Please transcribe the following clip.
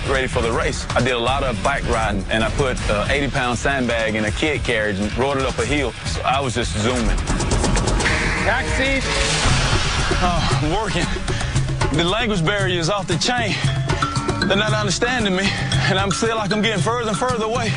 get ready for the race. I did a lot of bike riding, and I put an 80-pound sandbag in a kid carriage and rode it up a hill. So I was just zooming. Taxi. Oh, I'm working. The language barrier is off the chain. They're not understanding me, and I'm still like I'm getting further and further away.